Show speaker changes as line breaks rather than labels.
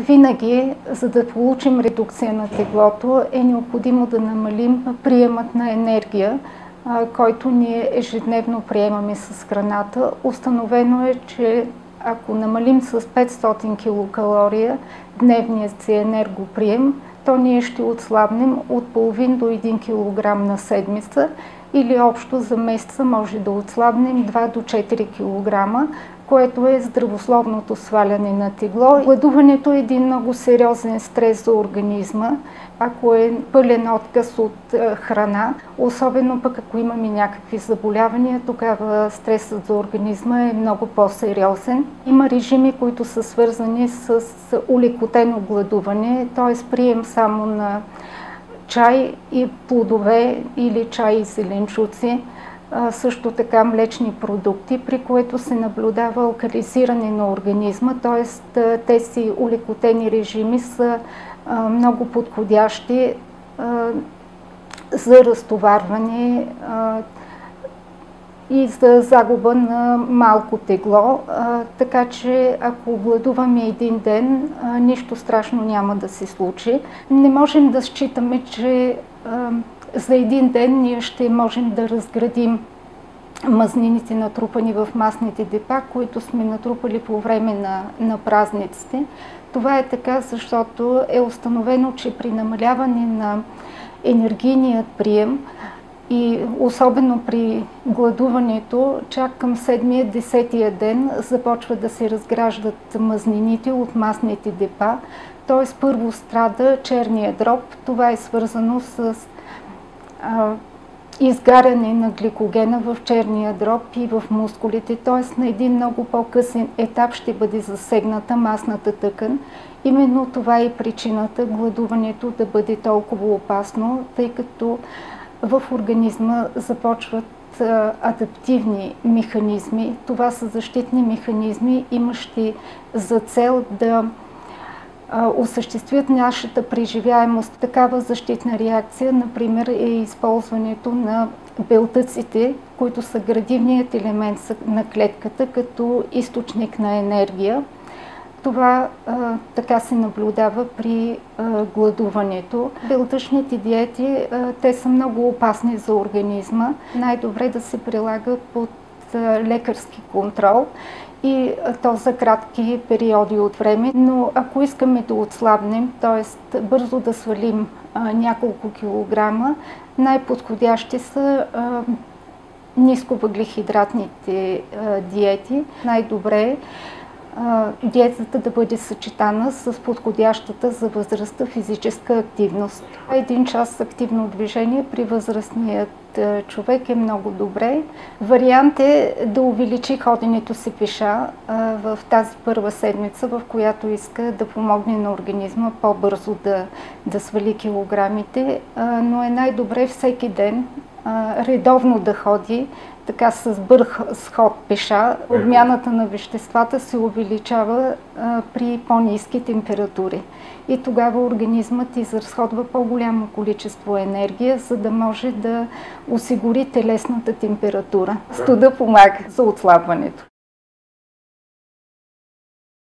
Винаги, за да получим редукция на теглото, е необходимо да намалим приемът на енергия, който ние ежедневно приемаме с храната. Установено е, че ако намалим с 500 килокалория дневният си енергоприем, то ние ще отслабнем от половин до 1 кг на седмица или общо за месеца може да отслабнем 2 до 4 кг, което е здравословното сваляне на тегло. Гладуването е един много сериозен стрес за организма, ако е пълен отказ от е, храна, особено пък ако имаме някакви заболявания, тогава стресът за организма е много по-сериозен. Има режими, които са свързани с улекотено гладуване, т.е. прием само на чай и плодове или чай и зеленчуци също така млечни продукти, при което се наблюдава алкализиране на организма, т.е. тези улекотени режими са много подходящи за разтоварване и за загуба на малко тегло. Така че ако гладуваме един ден, нищо страшно няма да се случи. Не можем да считаме, че за един ден ние ще можем да разградим мазнините натрупани в масните депа, които сме натрупали по време на, на празниците. Това е така, защото е установено, че при намаляване на енергийният прием и особено при гладуването, чак към 7-10 ден започва да се разграждат мазнините от масните депа. Т.е. първо страда черния дроб. Това е свързано с а, изгаряне на гликогена в черния дроб и в мускулите, т.е. на един много по-късен етап ще бъде засегната масната тъкан. Именно това е причината гладуването да бъде толкова опасно, тъй като в организма започват адаптивни механизми. Това са защитни механизми, имащи за цел да осъществят нашата преживяемост. Такава защитна реакция, например, е използването на белтъците, които са градивният елемент на клетката като източник на енергия. Това а, така се наблюдава при а, гладуването. Белтъчните диети, а, те са много опасни за организма. Най-добре да се прилагат под а, лекарски контрол и то за кратки периоди от време. Но ако искаме да отслабнем, т.е. бързо да свалим а, няколко килограма, най-подходящи са а, нисковъглехидратните а, диети. Най-добре е диетата да бъде съчетана с подходящата за възрастта физическа активност. Един час активно движение при възрастният човек е много добре. Вариант е да увеличи ходенето си пеша в тази първа седмица, в която иска да помогне на организма по-бързо да, да свали килограмите, но е най-добре всеки ден редовно да ходи, така с бърх сход пеша, обмяната на веществата се увеличава а, при по-низки температури. И тогава организмът изразходва по-голямо количество енергия, за да може да осигури телесната температура. Студа помага за отслабването.